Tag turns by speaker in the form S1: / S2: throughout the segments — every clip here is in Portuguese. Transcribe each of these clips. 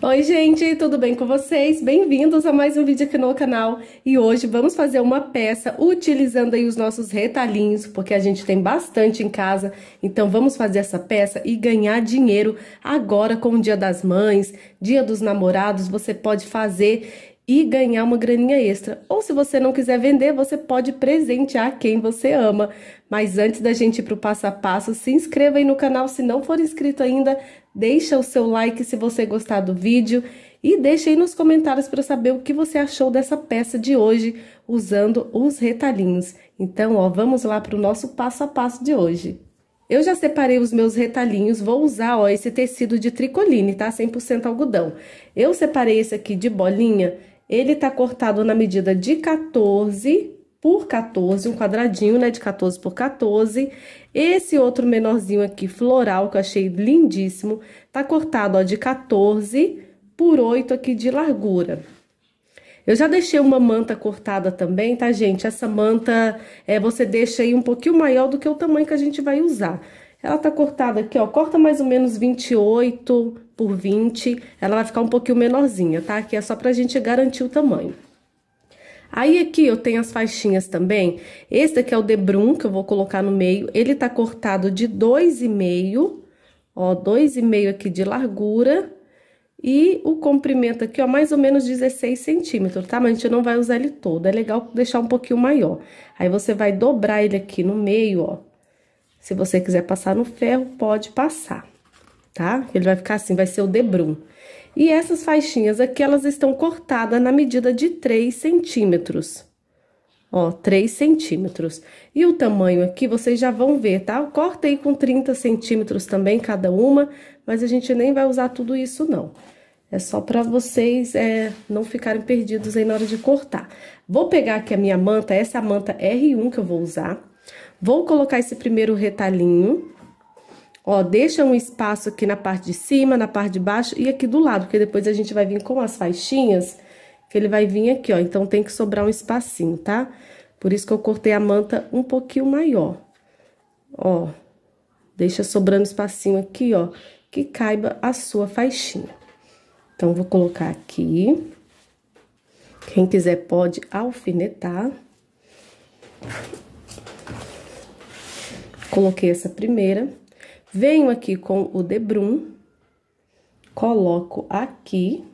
S1: Oi, gente, tudo bem com vocês? Bem-vindos a mais um vídeo aqui no canal. E hoje vamos fazer uma peça utilizando aí os nossos retalhinhos, porque a gente tem bastante em casa. Então vamos fazer essa peça e ganhar dinheiro agora com o Dia das Mães, Dia dos Namorados, você pode fazer e ganhar uma graninha extra. Ou se você não quiser vender, você pode presentear quem você ama. Mas antes da gente ir para o passo a passo, se inscreva aí no canal se não for inscrito ainda, deixa o seu like se você gostar do vídeo e deixe aí nos comentários para saber o que você achou dessa peça de hoje usando os retalhinhos. Então, ó, vamos lá para o nosso passo a passo de hoje. Eu já separei os meus retalhinhos, vou usar, ó, esse tecido de tricoline, tá? 100% algodão. Eu separei esse aqui de bolinha ele tá cortado na medida de 14 por 14, um quadradinho, né, de 14 por 14. Esse outro menorzinho aqui, floral, que eu achei lindíssimo, tá cortado, ó, de 14 por 8 aqui de largura. Eu já deixei uma manta cortada também, tá, gente? Essa manta, é, você deixa aí um pouquinho maior do que o tamanho que a gente vai usar. Ela tá cortada aqui, ó, corta mais ou menos 28 por 20, ela vai ficar um pouquinho menorzinha, tá? Aqui é só pra gente garantir o tamanho. Aí aqui eu tenho as faixinhas também. Esse daqui é o debrum que eu vou colocar no meio. Ele tá cortado de 2,5, ó, 2,5 aqui de largura. E o comprimento aqui, ó, mais ou menos 16 centímetros, tá? Mas a gente não vai usar ele todo, é legal deixar um pouquinho maior. Aí você vai dobrar ele aqui no meio, ó. Se você quiser passar no ferro, pode passar tá? Ele vai ficar assim, vai ser o debrum. E essas faixinhas aqui, elas estão cortadas na medida de 3 centímetros. Ó, 3 centímetros. E o tamanho aqui, vocês já vão ver, tá? Eu cortei com 30 centímetros também, cada uma, mas a gente nem vai usar tudo isso, não. É só para vocês é, não ficarem perdidos aí na hora de cortar. Vou pegar aqui a minha manta, essa é a manta R1 que eu vou usar. Vou colocar esse primeiro retalhinho Ó, deixa um espaço aqui na parte de cima, na parte de baixo e aqui do lado, porque depois a gente vai vir com as faixinhas, que ele vai vir aqui, ó. Então, tem que sobrar um espacinho, tá? Por isso que eu cortei a manta um pouquinho maior. Ó, deixa sobrando espacinho aqui, ó, que caiba a sua faixinha. Então, vou colocar aqui. Quem quiser pode alfinetar. Coloquei essa primeira. Venho aqui com o debrum, coloco aqui,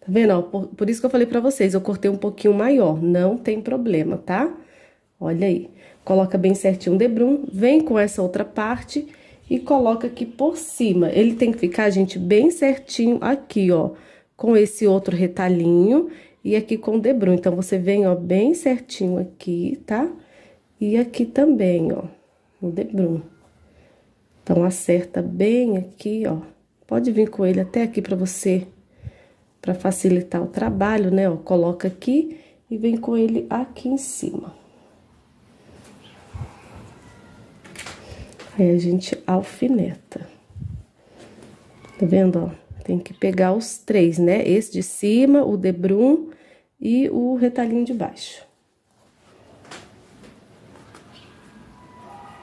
S1: tá vendo? Ó, por, por isso que eu falei pra vocês, eu cortei um pouquinho maior, não tem problema, tá? Olha aí, coloca bem certinho o debrum, vem com essa outra parte e coloca aqui por cima. Ele tem que ficar, gente, bem certinho aqui, ó, com esse outro retalhinho e aqui com o debrum. Então, você vem, ó, bem certinho aqui, tá? E aqui também, ó, no debrum. Então, acerta bem aqui, ó. Pode vir com ele até aqui pra você, pra facilitar o trabalho, né, ó. Coloca aqui e vem com ele aqui em cima. Aí, a gente alfineta. Tá vendo, ó? Tem que pegar os três, né? Esse de cima, o debrum e o retalhinho de baixo.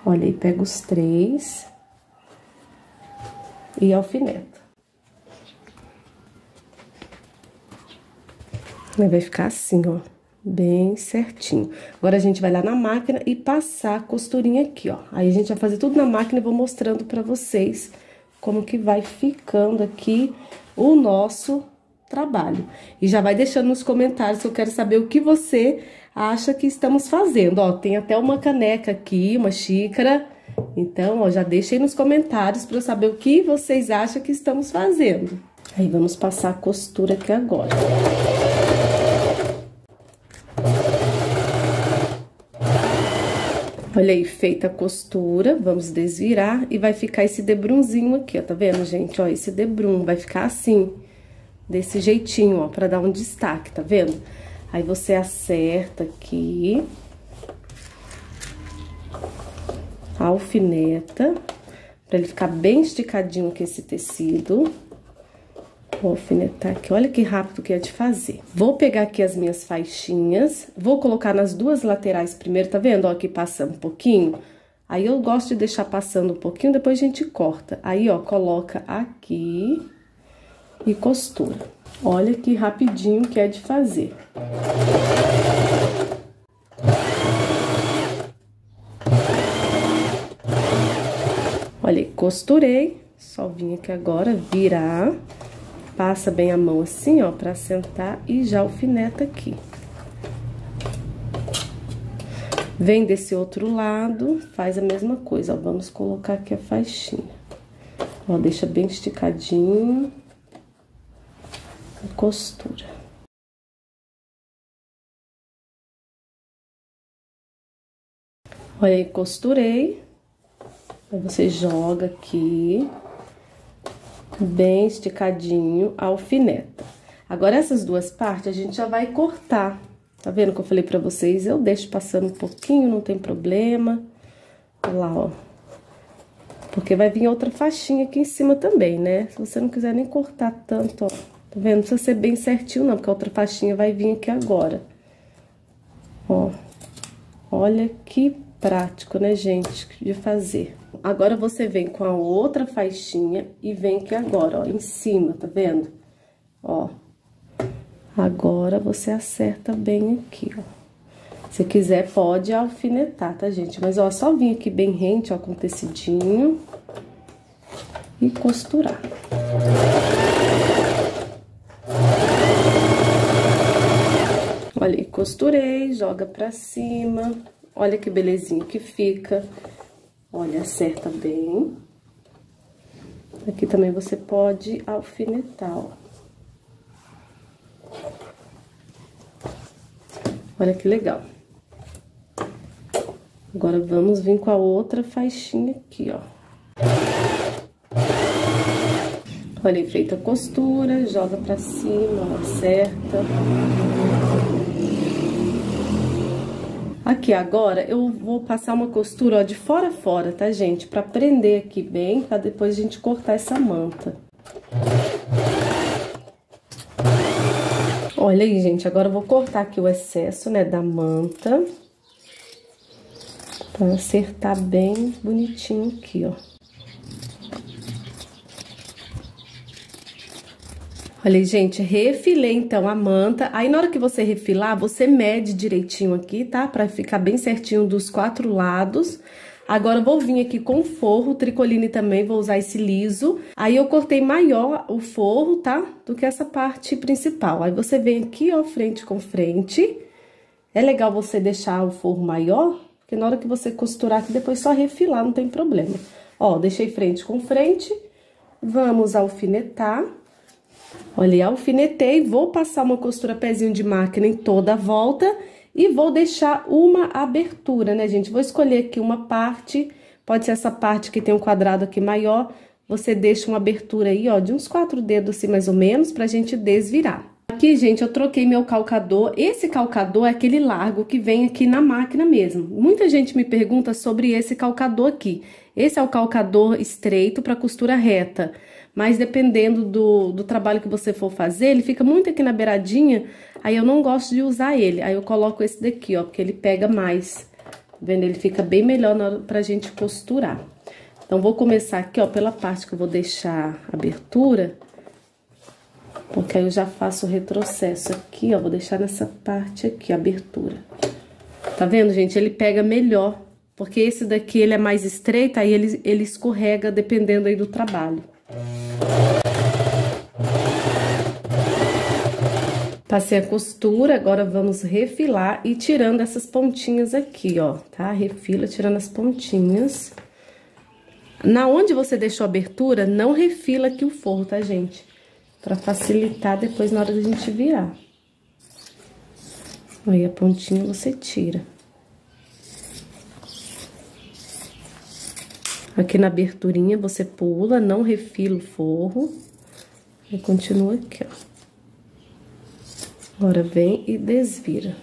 S1: Olha aí, pega os três e alfineta. Vai ficar assim, ó, bem certinho. Agora, a gente vai lá na máquina e passar a costurinha aqui, ó. Aí, a gente vai fazer tudo na máquina e vou mostrando pra vocês como que vai ficando aqui o nosso trabalho. E já vai deixando nos comentários que eu quero saber o que você acha que estamos fazendo. Ó, tem até uma caneca aqui, uma xícara então, ó, já deixem nos comentários para eu saber o que vocês acham que estamos fazendo. Aí, vamos passar a costura aqui agora. Olha aí, feita a costura, vamos desvirar e vai ficar esse debrunzinho aqui, ó, tá vendo, gente? Ó, esse debrum vai ficar assim, desse jeitinho, ó, pra dar um destaque, tá vendo? Aí, você acerta aqui alfineta, pra ele ficar bem esticadinho com esse tecido. Vou alfinetar aqui, olha que rápido que é de fazer. Vou pegar aqui as minhas faixinhas, vou colocar nas duas laterais primeiro, tá vendo? Ó, aqui passando um pouquinho. Aí, eu gosto de deixar passando um pouquinho, depois a gente corta. Aí, ó, coloca aqui e costura. Olha que rapidinho que é de fazer. Olha, costurei, só vim aqui agora virar, passa bem a mão assim, ó, pra sentar e já alfineta aqui. Vem desse outro lado, faz a mesma coisa, ó, vamos colocar aqui a faixinha. Ó, deixa bem esticadinho. Costura. Olha aí, costurei. Aí você joga aqui, bem esticadinho, alfineta. Agora, essas duas partes a gente já vai cortar. Tá vendo que eu falei pra vocês? Eu deixo passando um pouquinho, não tem problema. Olha lá, ó. Porque vai vir outra faixinha aqui em cima também, né? Se você não quiser nem cortar tanto, ó. Tá vendo? Não precisa ser bem certinho, não, porque a outra faixinha vai vir aqui agora. Ó. Olha que prático, né, gente, de fazer. Agora, você vem com a outra faixinha e vem aqui agora, ó, em cima, tá vendo? Ó. Agora, você acerta bem aqui, ó. Se quiser, pode alfinetar, tá, gente? Mas, ó, só vir aqui bem rente, ó, com tecidinho e costurar. Olha, costurei, joga pra cima. Olha que belezinha que fica. Olha, acerta bem. Aqui também você pode alfinetar, ó. Olha que legal. Agora, vamos vir com a outra faixinha aqui, ó. Olha, feita a costura, joga pra cima, ó, acerta. Aqui agora eu vou passar uma costura, ó, de fora a fora, tá, gente? Pra prender aqui bem, pra depois a gente cortar essa manta. Olha aí, gente, agora eu vou cortar aqui o excesso, né, da manta. Pra acertar bem bonitinho aqui, ó. Olha, gente, refilei então a manta. Aí, na hora que você refilar, você mede direitinho aqui, tá? Pra ficar bem certinho dos quatro lados. Agora, vou vir aqui com forro, tricoline também, vou usar esse liso. Aí, eu cortei maior o forro, tá? Do que essa parte principal. Aí, você vem aqui, ó, frente com frente. É legal você deixar o forro maior, porque na hora que você costurar aqui, depois só refilar, não tem problema. Ó, deixei frente com frente. Vamos alfinetar. Olha, alfinetei, vou passar uma costura pezinho de máquina em toda a volta e vou deixar uma abertura, né, gente? Vou escolher aqui uma parte, pode ser essa parte que tem um quadrado aqui maior, você deixa uma abertura aí, ó, de uns quatro dedos assim, mais ou menos, pra gente desvirar. Aqui, gente, eu troquei meu calcador. Esse calcador é aquele largo que vem aqui na máquina mesmo. Muita gente me pergunta sobre esse calcador aqui. Esse é o calcador estreito para costura reta mas dependendo do, do trabalho que você for fazer, ele fica muito aqui na beiradinha, aí eu não gosto de usar ele. Aí eu coloco esse daqui, ó, porque ele pega mais. Tá vendo? Ele fica bem melhor na pra gente costurar. Então, vou começar aqui, ó, pela parte que eu vou deixar abertura, porque aí eu já faço o retrocesso aqui, ó, vou deixar nessa parte aqui, abertura. Tá vendo, gente? Ele pega melhor, porque esse daqui, ele é mais estreito, aí ele, ele escorrega dependendo aí do trabalho. Passei a costura, agora vamos refilar e tirando essas pontinhas aqui, ó, tá? Refila tirando as pontinhas. Na onde você deixou a abertura, não refila aqui o forro, tá, gente? Pra facilitar depois na hora da gente virar. Aí a pontinha você tira. Aqui na aberturinha você pula, não refila o forro. E continua aqui, ó. Agora vem e desvira.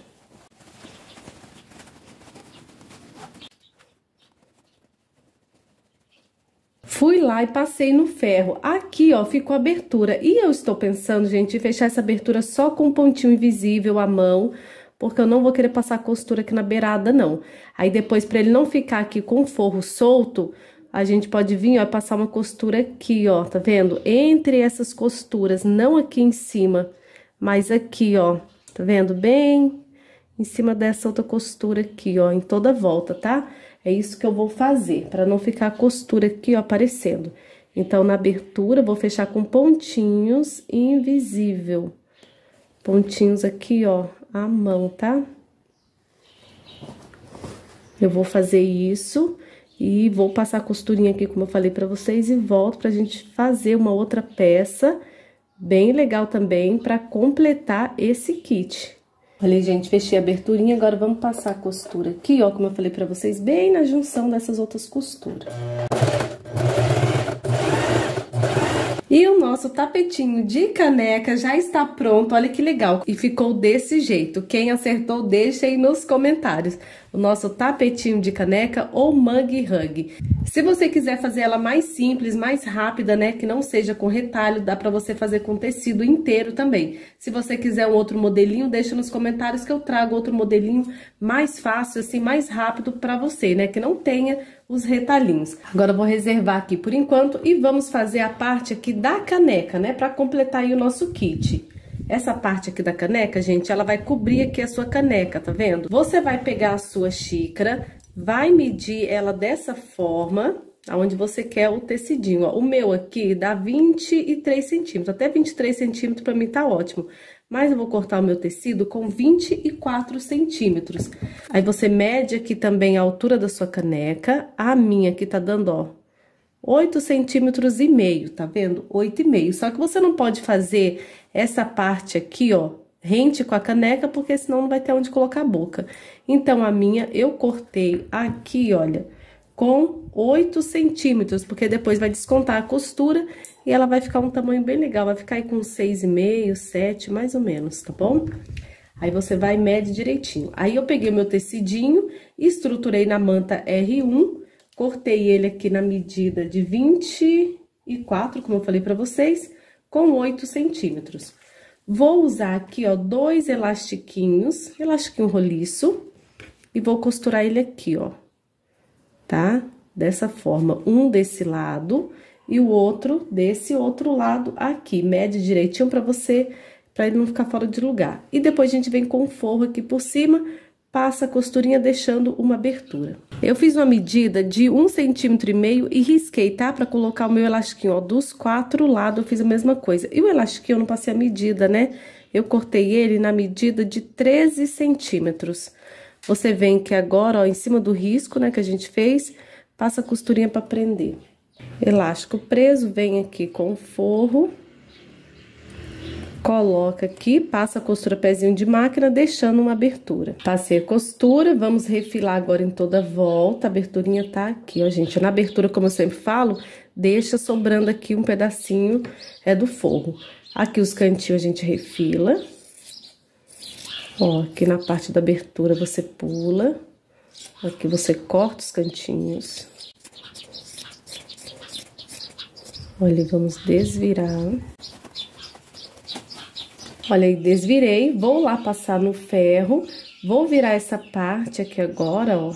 S1: Fui lá e passei no ferro. Aqui, ó, ficou abertura. E eu estou pensando, gente, em fechar essa abertura só com um pontinho invisível à mão, porque eu não vou querer passar costura aqui na beirada, não. Aí depois, para ele não ficar aqui com o forro solto, a gente pode vir, ó, passar uma costura aqui, ó, tá vendo? Entre essas costuras, não aqui em cima, mas aqui, ó, tá vendo? Bem em cima dessa outra costura aqui, ó, em toda volta, tá? É isso que eu vou fazer, para não ficar a costura aqui, ó, aparecendo. Então, na abertura, vou fechar com pontinhos invisível. Pontinhos aqui, ó, à mão, tá? Eu vou fazer isso e vou passar a costurinha aqui, como eu falei pra vocês, e volto pra gente fazer uma outra peça bem legal também pra completar esse kit. Olha, gente, fechei a aberturinha, agora vamos passar a costura aqui, ó, como eu falei pra vocês, bem na junção dessas outras costuras. E o nosso tapetinho de caneca já está pronto, olha que legal. E ficou desse jeito. Quem acertou, deixa aí nos comentários. O nosso tapetinho de caneca ou mug hug. Se você quiser fazer ela mais simples, mais rápida, né, que não seja com retalho, dá pra você fazer com tecido inteiro também. Se você quiser um outro modelinho, deixa nos comentários que eu trago outro modelinho mais fácil, assim, mais rápido pra você, né, que não tenha os retalhinhos. Agora eu vou reservar aqui por enquanto e vamos fazer a parte aqui da caneca, né, para completar aí o nosso kit. Essa parte aqui da caneca, gente, ela vai cobrir aqui a sua caneca, tá vendo? Você vai pegar a sua xícara, vai medir ela dessa forma, aonde você quer o tecidinho, ó. O meu aqui dá 23 centímetros, até 23 centímetros pra mim tá ótimo mas eu vou cortar o meu tecido com 24 centímetros. Aí você mede aqui também a altura da sua caneca, a minha aqui tá dando, ó, 8 centímetros e meio, tá vendo? 8 e meio, só que você não pode fazer essa parte aqui, ó, rente com a caneca, porque senão não vai ter onde colocar a boca. Então, a minha eu cortei aqui, olha, com 8 centímetros, porque depois vai descontar a costura e ela vai ficar um tamanho bem legal, vai ficar aí com 6,5, 7, mais ou menos, tá bom? Aí você vai e mede direitinho. Aí eu peguei meu tecidinho, estruturei na manta R1, cortei ele aqui na medida de 24, como eu falei pra vocês, com 8 centímetros. Vou usar aqui, ó, dois elastiquinhos, elastiquinho roliço, e vou costurar ele aqui, ó, tá? Dessa forma, um desse lado e o outro desse outro lado aqui. Mede direitinho para você, para ele não ficar fora de lugar. E depois a gente vem com o forro aqui por cima, passa a costurinha deixando uma abertura. Eu fiz uma medida de um centímetro e meio e risquei, tá? Pra colocar o meu elastiquinho, ó, dos quatro lados eu fiz a mesma coisa. E o elastiquinho eu não passei a medida, né? Eu cortei ele na medida de 13 centímetros. Você vem que agora, ó, em cima do risco, né, que a gente fez, passa a costurinha pra prender. Elástico preso, vem aqui com o forro, coloca aqui, passa a costura pezinho de máquina, deixando uma abertura. Passei a costura, vamos refilar agora em toda volta, a aberturinha tá aqui, ó, gente. Na abertura, como eu sempre falo, deixa sobrando aqui um pedacinho é do forro. Aqui os cantinhos a gente refila. Ó, aqui na parte da abertura você pula. Aqui você corta os cantinhos. Olha, vamos desvirar. Olha desvirei. Vou lá passar no ferro. Vou virar essa parte aqui agora, ó.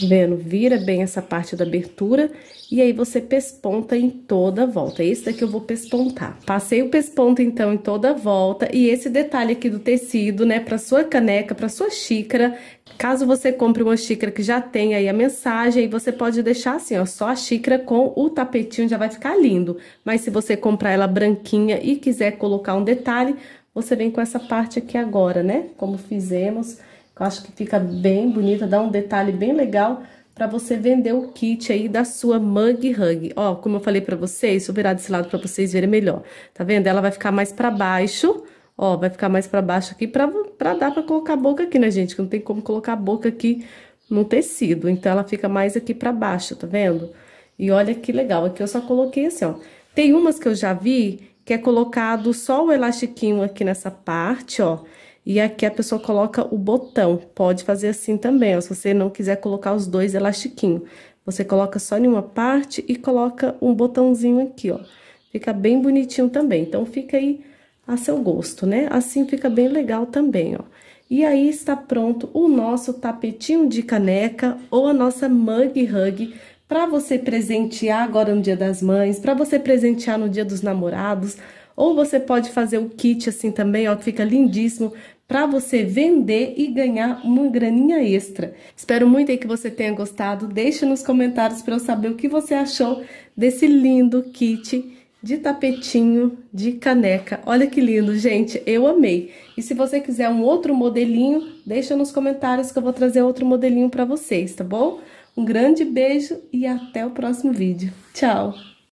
S1: Vendo? Vira bem essa parte da abertura e aí você pesponta em toda a volta. Esse daqui eu vou pespontar. Passei o pesponto, então, em toda a volta. E esse detalhe aqui do tecido, né, pra sua caneca, pra sua xícara. Caso você compre uma xícara que já tem aí a mensagem, você pode deixar assim, ó, só a xícara com o tapetinho já vai ficar lindo. Mas se você comprar ela branquinha e quiser colocar um detalhe, você vem com essa parte aqui agora, né? Como fizemos, eu acho que fica bem bonita, dá um detalhe bem legal para você vender o kit aí da sua Mug Hug. Ó, como eu falei para vocês, deixa eu virar desse lado para vocês verem melhor. Tá vendo? Ela vai ficar mais para baixo, ó, vai ficar mais para baixo aqui pra dar para colocar a boca aqui, né, gente? Que não tem como colocar a boca aqui no tecido. Então, ela fica mais aqui para baixo, tá vendo? E olha que legal, aqui eu só coloquei assim, ó. Tem umas que eu já vi que é colocado só o elastiquinho aqui nessa parte, ó. E aqui a pessoa coloca o botão. Pode fazer assim também, ó, se você não quiser colocar os dois elastiquinhos. Você coloca só em uma parte e coloca um botãozinho aqui, ó. Fica bem bonitinho também. Então, fica aí a seu gosto, né? Assim fica bem legal também, ó. E aí está pronto o nosso tapetinho de caneca ou a nossa mug hug para você presentear agora no Dia das Mães, para você presentear no Dia dos Namorados, ou você pode fazer o kit assim também, ó, que fica lindíssimo para você vender e ganhar uma graninha extra. Espero muito aí que você tenha gostado. Deixe nos comentários para eu saber o que você achou desse lindo kit de tapetinho de caneca. Olha que lindo, gente, eu amei. E se você quiser um outro modelinho, deixa nos comentários que eu vou trazer outro modelinho para vocês, tá bom? Um grande beijo e até o próximo vídeo. Tchau!